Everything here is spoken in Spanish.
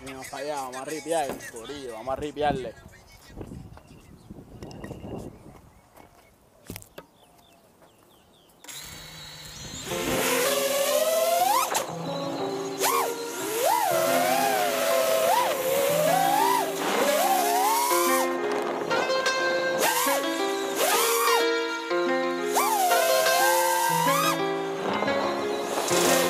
Venimos para allá, vamos a ripiar, corillo, vamos a ripiarle. Yeah.